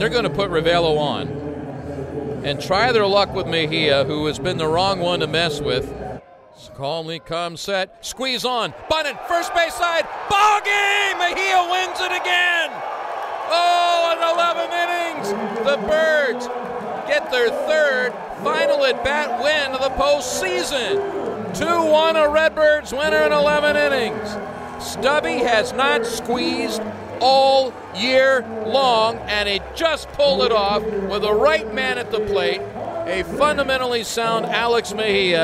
They're going to put Ravelo on and try their luck with Mejia, who has been the wrong one to mess with. Calmly comes set, squeeze on, Bunnan, first base side, ball game! Mejia wins it again! Oh, in 11 innings, the Birds get their third final at bat win of the postseason. 2 1 a Redbirds winner in 11 innings. Stubby has not squeezed all year long, and he just pulled it off with the right man at the plate. A fundamentally sound Alex Mejia.